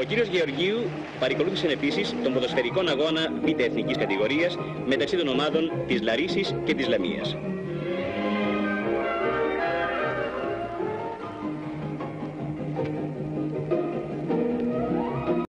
Ο κύριος Γεωργίου παρακολούθησε επίσης τον ποδοσφαιρικό αγώνα β' εθνικής κατηγορίας μεταξύ των ομάδων της Λαρίσης και της Λαμίας.